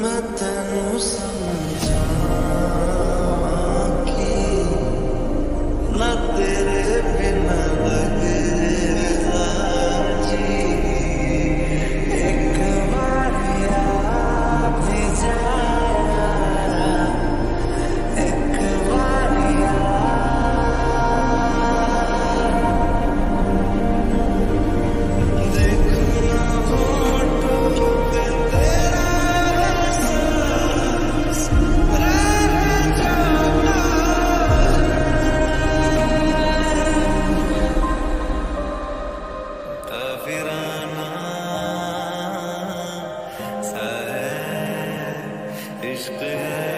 أمة مسمى day.